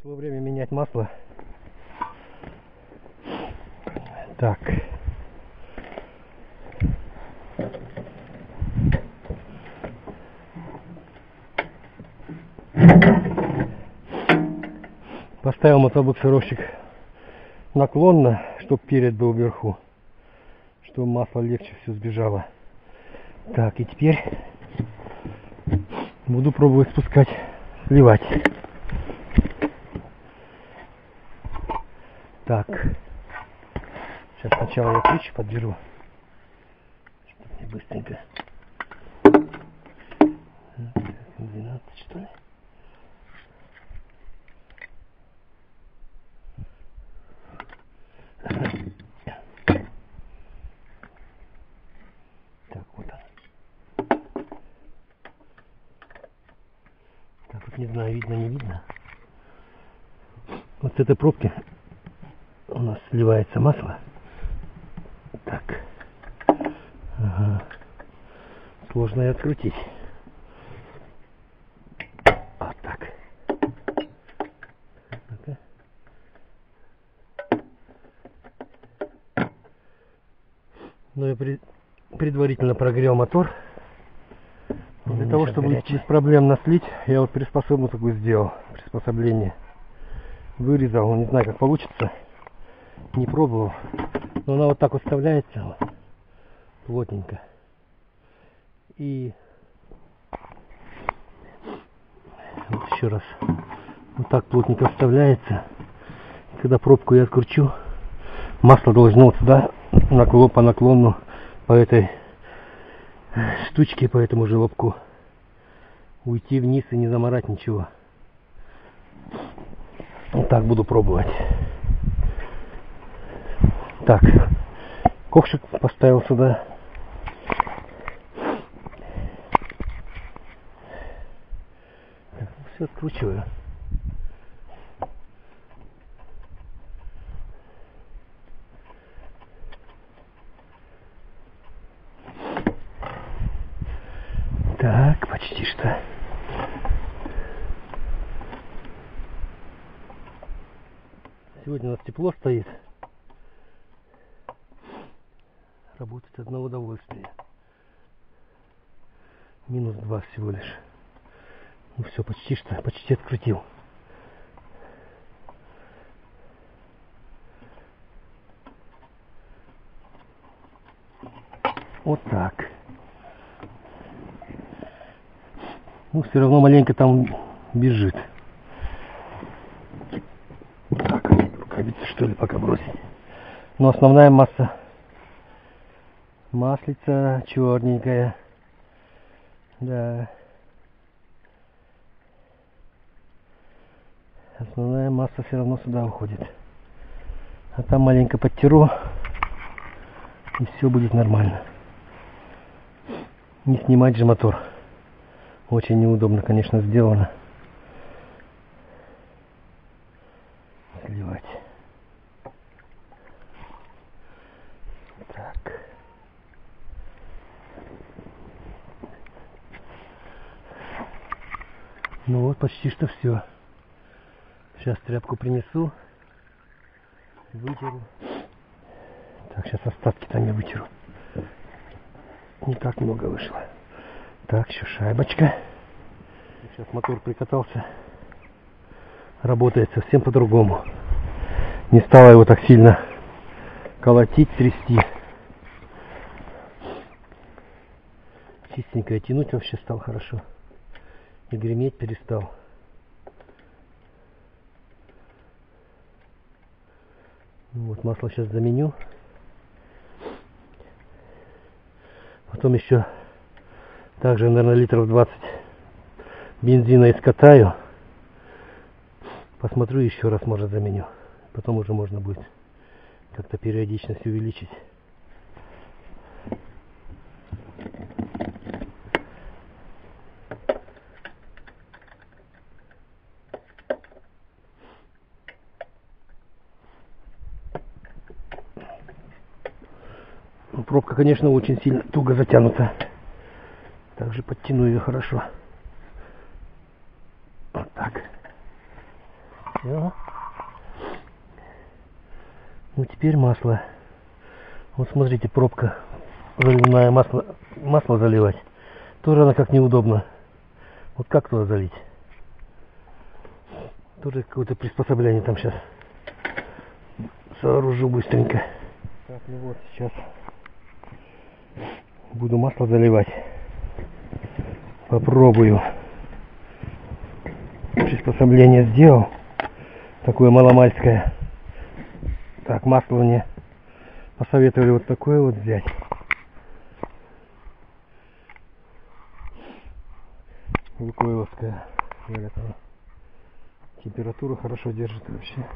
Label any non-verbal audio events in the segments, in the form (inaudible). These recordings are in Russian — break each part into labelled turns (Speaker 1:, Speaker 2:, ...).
Speaker 1: Пришло время менять масло. Так. Поставил мотобуксировщик наклонно, чтобы перед был вверху, чтобы масло легче все сбежало. Так, и теперь буду пробовать спускать, сливать. Так. Сейчас сначала я ключ подберу. Чтобы мне быстренько. 12 что ли? Так, вот он. Так, вот не знаю, видно, не видно. Вот с этой пробки у нас сливается масло. Так. Ага. Сложно и открутить. Вот так. Ну-ка. Ну я при- предварительно прогрел мотор. Для того, чтобы
Speaker 2: горячий.
Speaker 1: без проблем наслить, я вот приспособу такую сделал. Приспособление. Вырезал, не знаю, как получится. Не пробовал. Но она вот так вот вот, плотненько. И вот еще раз. Вот так плотненько вставляется. Когда пробку я откручу, масло должно вот сюда наклон, по наклону по этой штучке, по этому желобку уйти вниз и не заморать ничего. Вот так буду пробовать. Так, ковшик поставил сюда. Все откручиваю. Так, почти что. Сегодня у нас тепло стоит. Работать одно удовольствие. Минус два всего лишь. Ну все, почти что, почти открутил. Вот так. Ну, все равно маленько там бежит. Так, рукавицы что ли пока бросить. Но основная масса маслица черненькая. Да. Основная масса все равно сюда уходит. А там маленько подтеру. И все будет нормально. Не снимать же мотор. Очень неудобно, конечно, сделано. Сливать. Так. Ну вот, почти что все. Сейчас тряпку принесу. Вытеру. Так, сейчас остатки там я вытеру. Не так много вышло. Так, еще шайбочка. Сейчас мотор прикатался. Работает совсем по-другому. Не стало его так сильно колотить, трясти. Чистенько и тянуть вообще стал хорошо. И греметь перестал. Ну Вот масло сейчас заменю. Потом еще также, наверное, литров 20 бензина искатаю. Посмотрю еще раз, может, заменю. Потом уже можно будет как-то периодичность увеличить. Ну, Пробка, конечно, очень сильно туго затянута. Также подтяну ее хорошо. Вот так. Все. Ну теперь масло. Вот смотрите, пробка заливная масло, масло заливать. Тоже она как неудобно. Вот как туда залить? Тоже какое-то приспособление там сейчас сооружу быстренько. Так, ну вот сейчас буду масло заливать. Попробую. Приспособление сделал. Такое маломальское. Так, масло мне посоветовали вот такое вот взять. Лукойловская. Говорят, она температуру хорошо держит вообще.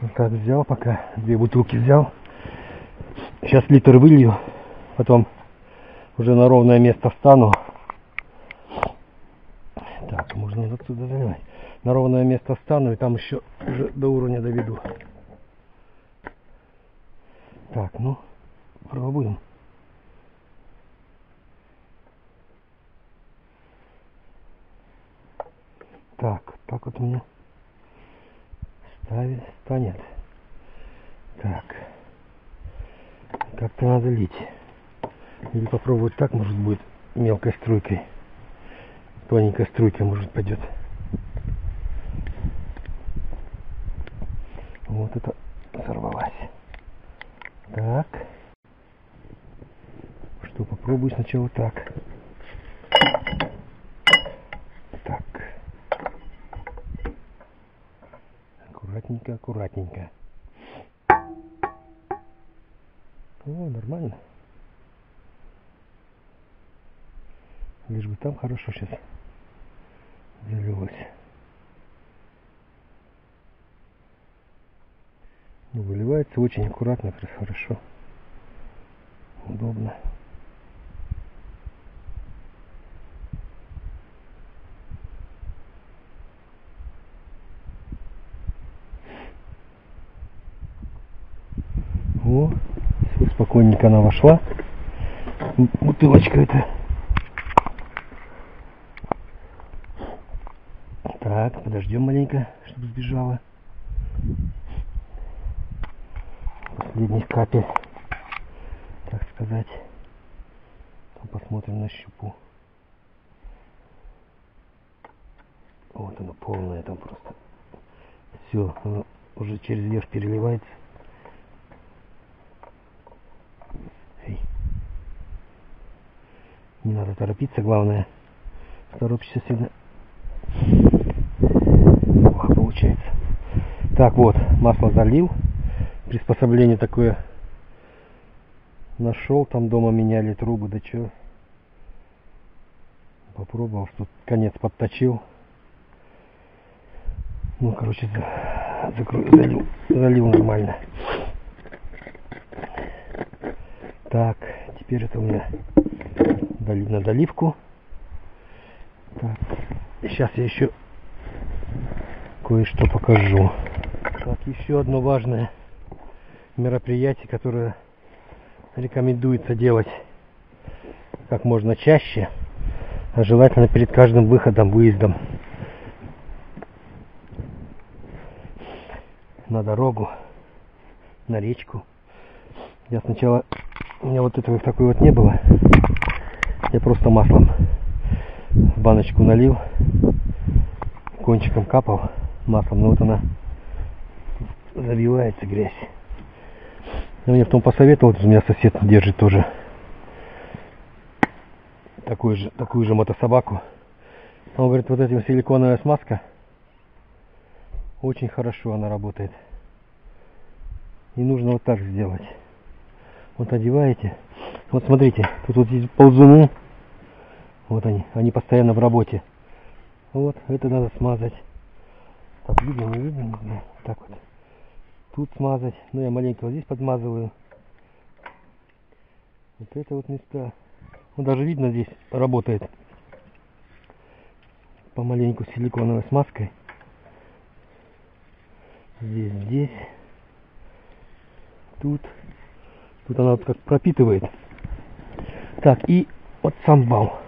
Speaker 1: Вот так взял пока. Две бутылки взял. Сейчас литр вылью. Потом уже на ровное место встану. Так, можно отсюда заливать. На ровное место встану и там еще уже до уровня доведу. Так, ну, пробуем. Так, так вот мне ставит, станет. Так. Как-то надо лить. Или попробовать так, может будет мелкой струйкой. Тоненькая струйка, может, пойдет. Вот это сорвалась. Так. Что, попробую сначала так. Хорошо сейчас залилось. Ну, выливается очень аккуратно, хорошо. Удобно. О, все, спокойненько она вошла. Бутылочка это. Так, подождем маленько, чтобы сбежала. Последних капель, так сказать. Посмотрим на щупу. Вот она полная там просто. Все, она уже через верх переливается. Не надо торопиться, главное. Торопишься всегда. Так, вот, масло залил. Приспособление такое нашел. Там дома меняли трубы, да чё. Попробовал, что конец подточил. Ну, короче, закрою, залил, залил нормально. Так, теперь это у меня на доливку. Так, сейчас я еще кое-что покажу. Так, еще одно важное мероприятие, которое рекомендуется делать как можно чаще, а желательно перед каждым выходом, выездом на дорогу, на речку. Я сначала, у меня вот этого такой вот не было. Я просто маслом в баночку налил, кончиком капал маслом, но вот она забивается грязь. Я мне в том посоветовал, у меня сосед держит тоже такую же, такую же мотособаку. Он говорит, вот эта силиконовая смазка очень хорошо она работает. И нужно вот так сделать. Вот одеваете. Вот смотрите, тут вот здесь ползуны. Вот они, они постоянно в работе. Вот, это надо смазать. Так, видно, не видно, не знаю. Так вот. Тут смазать. Ну, я маленько вот здесь подмазываю. Вот это вот места. Ну, даже видно здесь работает. Помаленьку силиконовой смазкой. Здесь, здесь. Тут. Тут она вот как пропитывает. Так, и вот сам вал.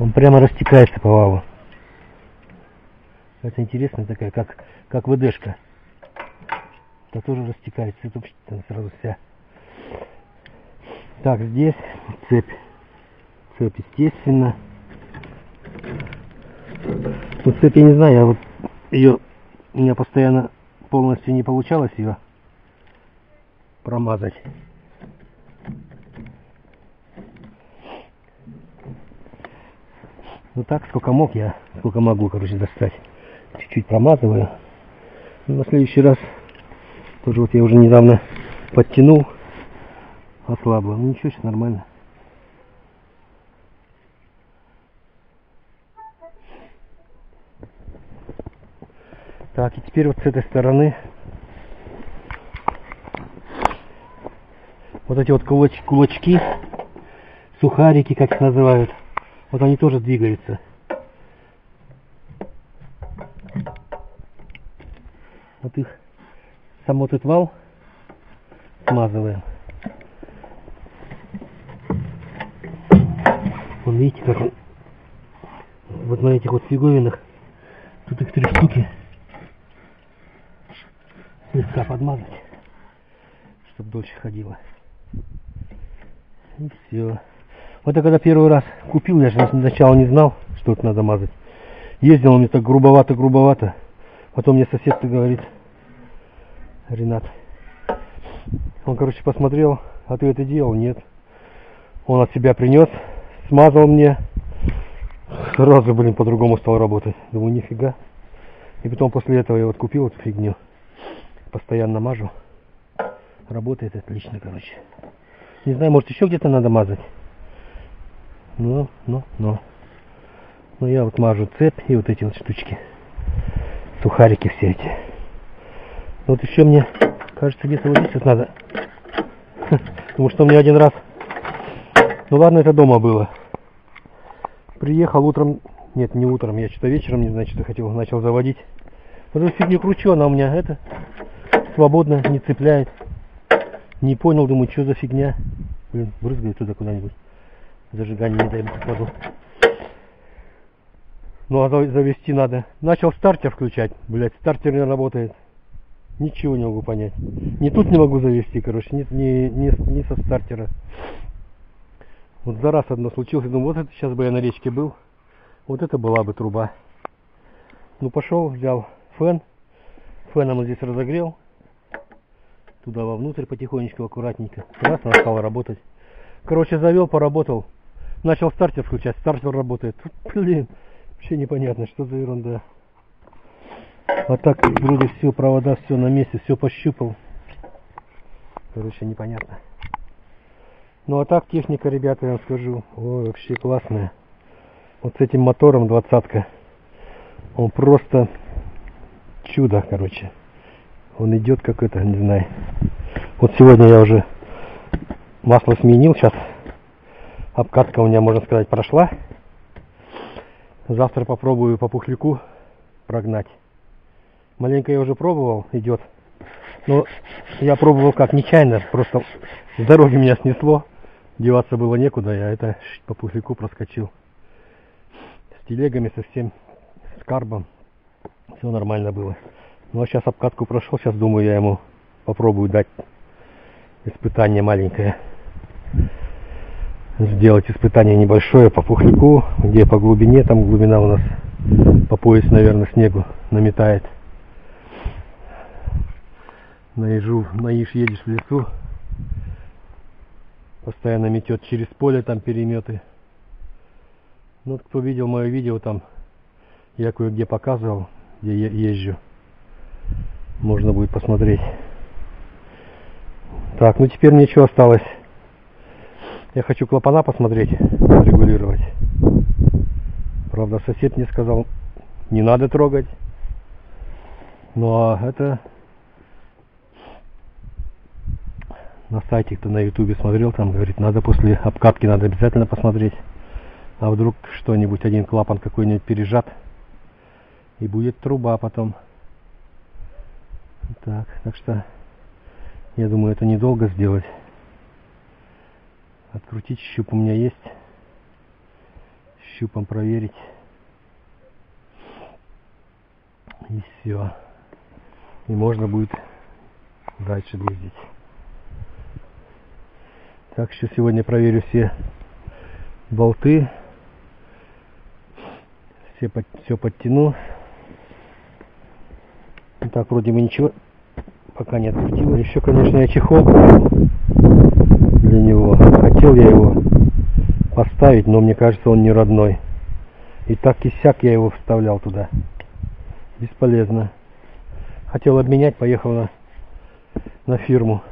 Speaker 1: Он прямо растекается по валу. Это интересная такая, как, как ВДшка. Это тоже растекается. Это там сразу вся. Так, здесь цепь. Цепь, естественно. Ну, цепь я не знаю, я вот ее у меня постоянно полностью не получалось ее промазать. Ну так, сколько мог я, сколько могу, короче, достать. Чуть-чуть промазываю. Ну, на следующий раз, тоже вот я уже недавно подтянул, ослабло. Ну ничего, сейчас нормально. Так, и теперь вот с этой стороны вот эти вот кулач, кулачки, сухарики, как их называют, вот они тоже двигаются. Вот их сам вот этот вал смазываем. Вон видите, как он вот на этих вот фиговинах, тут их три штуки, слегка подмазать, чтобы дольше ходило. И все. Вот я когда первый раз купил, я же сначала не знал, что это надо мазать. Ездил он мне так грубовато-грубовато. Потом мне сосед говорит, Ренат, он, короче, посмотрел, а ты это делал? Нет. Он от себя принес, смазал мне. Сразу, блин, по-другому стал работать. Думаю, нифига. И потом после этого я вот купил эту фигню. Постоянно мажу. Работает отлично, короче. Не знаю, может еще где-то надо мазать. Ну, ну, ну. Ну я вот мажу цепь и вот эти вот штучки. Сухарики все эти. Вот еще мне кажется где-то вот здесь вот надо. (laughs) Потому что меня один раз. Ну ладно, это дома было. Приехал утром. Нет, не утром, я что-то вечером, не знаю, что хотел, начал заводить. Вот эту фигню кручу, она у меня это свободно, не цепляет. Не понял, думаю, что за фигня. Блин, брызгает туда куда-нибудь. Зажигание не дай бог. Ну а завести надо. Начал стартер включать. Блять, стартер не работает. Ничего не могу понять. Ни тут не могу завести, короче, ни, ни, ни, ни со стартера. Вот за раз одно случилось. Думаю, вот это сейчас бы я на речке был. Вот это была бы труба. Ну пошел, взял фен. Феном здесь разогрел туда вовнутрь потихонечку, аккуратненько. Раз, она стала работать. Короче, завел, поработал. Начал стартер включать, стартер работает. (laughs) Блин, вообще непонятно, что за ерунда. А так вроде все, провода, все на месте, все пощупал. Короче, непонятно. Ну а так техника, ребята, я вам скажу, о, вообще классная. Вот с этим мотором двадцатка. Он просто чудо, короче. Он идет как это, не знаю. Вот сегодня я уже масло сменил. Сейчас обкатка у меня, можно сказать, прошла. Завтра попробую по пухляку прогнать. Маленько я уже пробовал, идет. Но я пробовал как нечаянно, просто с дороги меня снесло. Деваться было некуда, я это по пухляку проскочил. С телегами, со всем, с карбом. Все нормально было. Ну а сейчас обкатку прошел, сейчас думаю я ему попробую дать испытание маленькое. Сделать испытание небольшое по пухляку, где по глубине, там глубина у нас по пояс, наверное, снегу наметает. Наезжу, наишь едешь в лесу, постоянно метет через поле, там переметы. Ну, вот кто видел мое видео, там я кое-где показывал, где я езжу можно будет посмотреть. Так, ну теперь мне что осталось? Я хочу клапана посмотреть, регулировать. Правда, сосед мне сказал, не надо трогать. Ну а это на сайте, кто на ютубе смотрел, там говорит, надо после обкатки, надо обязательно посмотреть. А вдруг что-нибудь, один клапан какой-нибудь пережат, и будет труба потом. Так, так что я думаю, это недолго сделать. Открутить щуп у меня есть. Щупом проверить. И все. И можно будет дальше ездить. Так что сегодня проверю все болты. Все, под, все подтяну. Ну так, вроде бы ничего пока не открутила. Еще, конечно, я чехол для него. Хотел я его поставить, но мне кажется, он не родной. И так и сяк я его вставлял туда. Бесполезно. Хотел обменять, поехал на, на фирму.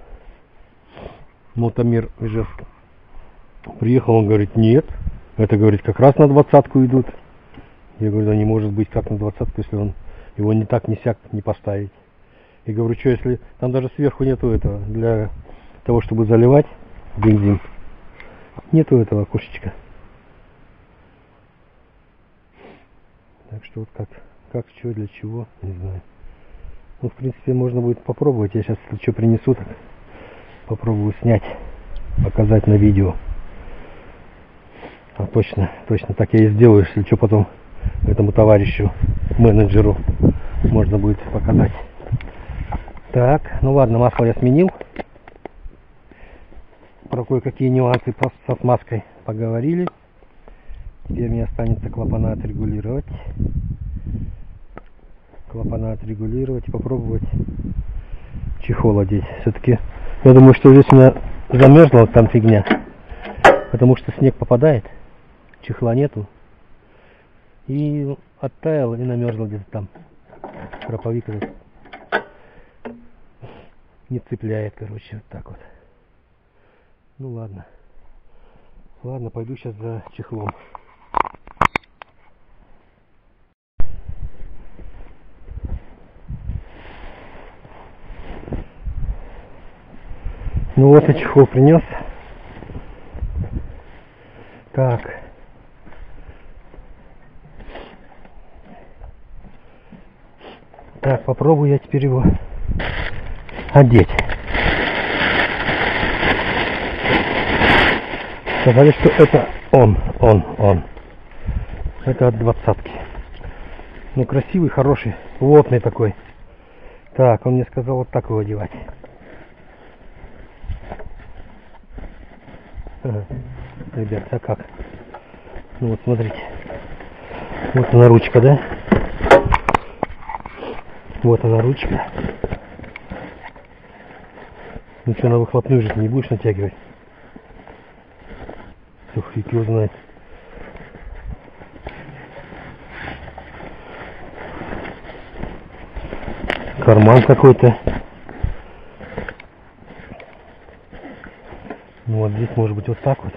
Speaker 1: Мотомир Ижевск. Приехал, он говорит, нет. Это, говорит, как раз на двадцатку идут. Я говорю, да не может быть как на двадцатку, если он его не так, не сяк не поставить. И говорю, что если там даже сверху нету этого для того, чтобы заливать бензин. Нету этого окошечка. Так что вот как, как, что, для чего, не знаю. Ну, в принципе, можно будет попробовать. Я сейчас, если что принесу, так попробую снять, показать на видео. А точно, точно так я и сделаю, если что потом этому товарищу, менеджеру, можно будет показать. Так, ну ладно, масло я сменил. Про кое-какие нюансы со смазкой поговорили. Теперь мне останется клапана отрегулировать. Клапана отрегулировать и попробовать чехол одеть. Все-таки я думаю, что здесь у меня замерзла там фигня. Потому что снег попадает, чехла нету. И оттаял и намерзла где-то там. Проповик этот не цепляет, короче, вот так вот. Ну ладно. Ладно, пойду сейчас за чехлом. Ну вот я чехол принес. Так. Так, попробую я теперь его одеть. Сказали, что это он, он, он. Это от двадцатки. Ну, красивый, хороший, плотный такой. Так, он мне сказал вот так его одевать. Ребят, а как? Ну вот смотрите. Вот она ручка, да? Вот она ручка. Ну что, на выхлопную же не будешь натягивать? Ух, фиг его знает. Карман какой-то. Ну вот здесь может быть вот так вот.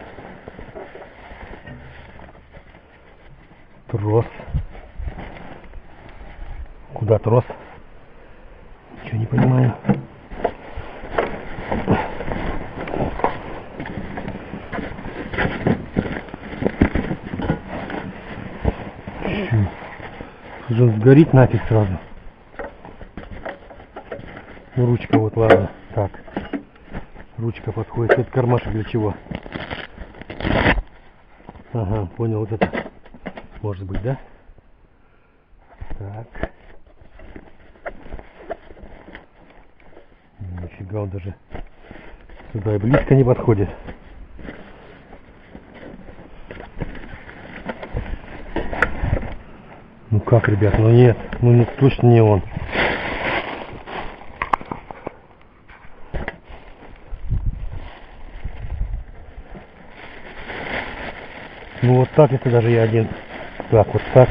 Speaker 1: Трос. Куда трос? Ничего не понимаю. Уже сгорит нафиг сразу. Ну, ручка вот, ладно. Ручка подходит. Это кармашек для чего? Ага, понял, вот это. Может быть, да? Так. Нифига, он даже сюда и близко не подходит. Ну как, ребят, ну нет, ну не, точно не он. Ну вот так, если даже я один. Так, вот так.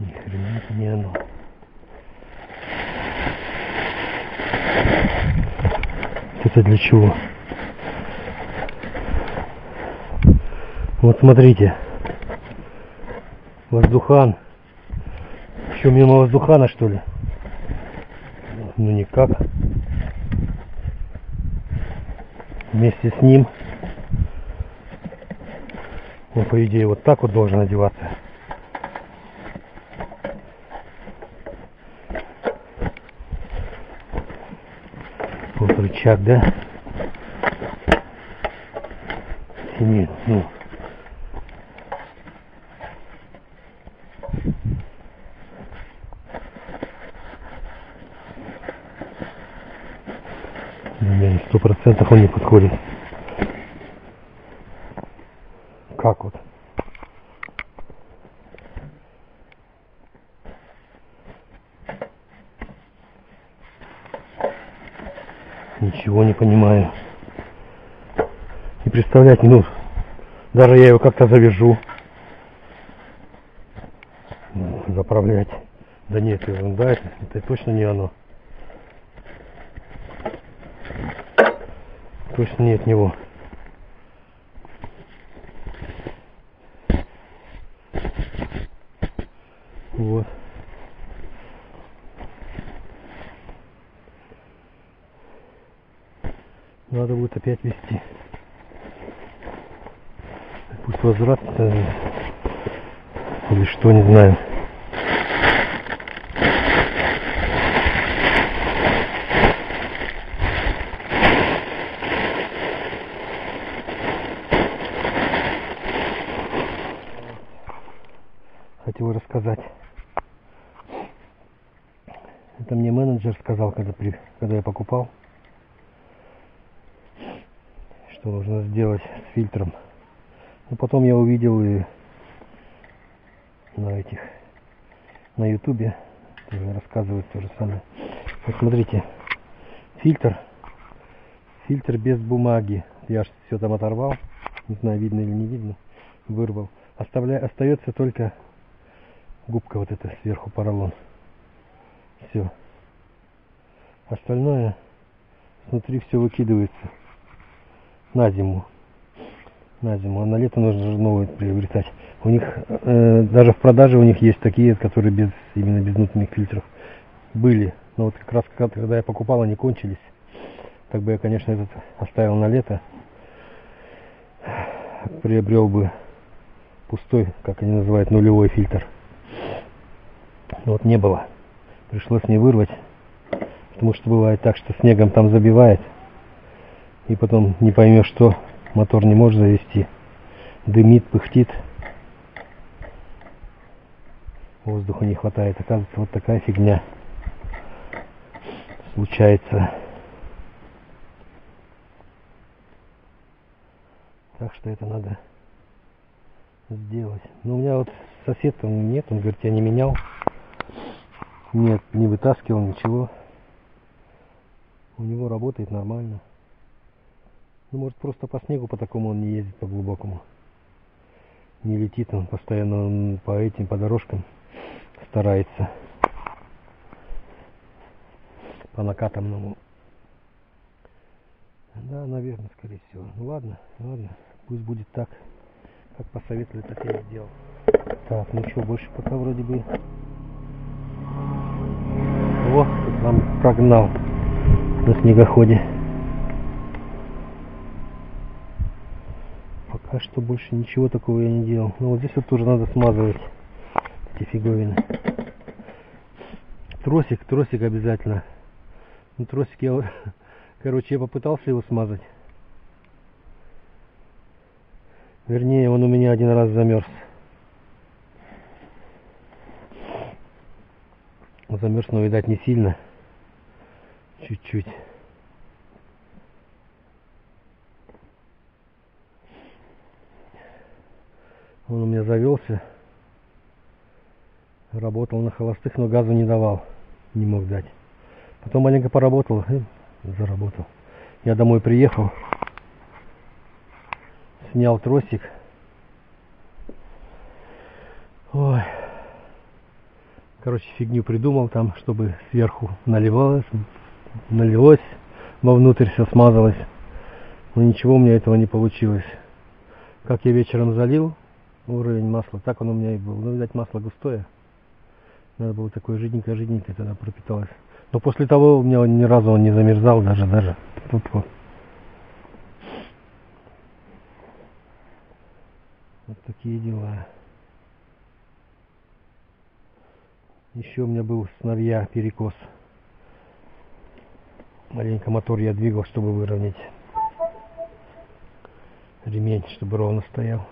Speaker 1: Ни хрена это не оно. Это для чего? Вот смотрите. Воздухан. Еще мимо воздухана что ли? Ну никак вместе с ним. Он, по идее, вот так вот должен одеваться. Вот рычаг, да? Семи, ну. Не, сто процентов он не подходит. Как вот? Ничего не понимаю. И представлять, ну, даже я его как-то завяжу. Ну, заправлять. Да нет, ерунда, это, это точно не оно. Точно не от него. Вот. Надо будет опять вести. Пусть возврат э, или что, не знаю. Менеджер сказал, когда, при, когда я покупал, что нужно сделать с фильтром. Но потом я увидел и на этих, на ютубе рассказывают то же самое. Вот смотрите, фильтр, фильтр без бумаги. Я же все там оторвал, не знаю, видно или не видно, вырвал. Оставля... Остается только губка вот эта сверху поролон. Все. Остальное внутри все выкидывается на зиму. На зиму. А на лето нужно же новые приобретать. У них э, даже в продаже у них есть такие, которые без именно без внутренних фильтров были. Но вот как раз когда я покупал, они кончились. Так бы я, конечно, этот оставил на лето. Приобрел бы пустой, как они называют, нулевой фильтр. Вот не было. Пришлось не вырвать. Потому что бывает так, что снегом там забивает. И потом не поймешь, что мотор не может завести. Дымит, пыхтит. Воздуха не хватает. Оказывается, вот такая фигня случается. Так что это надо сделать. Но у меня вот сосед там нет, он говорит, я не менял. Нет, не вытаскивал ничего. У него работает нормально. Ну, может, просто по снегу по такому он не ездит, по глубокому. Не летит он постоянно он по этим, по дорожкам старается. По накатанному. Да, наверное, скорее всего. Ну ладно, ладно, пусть будет так, как посоветовали, так я и сделал. Так, ну что, больше пока вроде бы... О, тут нам прогнал на снегоходе. Пока что больше ничего такого я не делал. Ну вот здесь вот тоже надо смазывать эти фиговины. Тросик, тросик обязательно. Ну тросик я, (laughs) короче, я попытался его смазать. Вернее, он у меня один раз замерз. Замерз, но, видать, не сильно. Чуть-чуть. Он у меня завелся. Работал на холостых, но газу не давал. Не мог дать. Потом маленько поработал и заработал. Я домой приехал. Снял тросик. Ой. Короче, фигню придумал там, чтобы сверху наливалось, налилось, вовнутрь все смазалось. Но ничего у меня этого не получилось. Как я вечером залил, уровень масла. Так он у меня и был. Ну, видать, масло густое. Надо было такое жиденькое-жиденькое тогда пропиталось. Но после того у меня ни разу он не замерзал даже, даже. Тут вот. Вот такие дела. Еще у меня был сновья перекос. Маленько мотор я двигал, чтобы выровнять ремень, чтобы ровно стоял.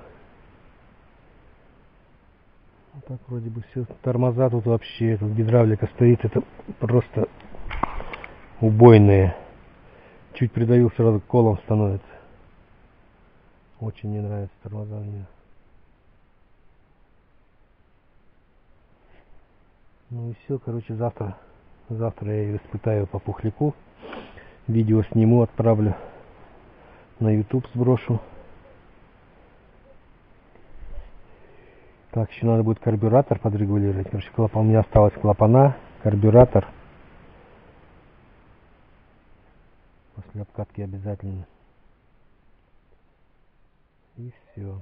Speaker 1: Так вроде бы все. Тормоза тут вообще, тут гидравлика стоит, это просто убойные. Чуть придавил, сразу колом становится. Очень не нравится тормоза мне. Ну и все, короче, завтра, завтра я ее испытаю по пухляку. Видео сниму, отправлю на YouTube сброшу. Так, еще надо будет карбюратор подрегулировать. Короче, клапан, у меня осталось клапана, карбюратор. После обкатки обязательно. И все.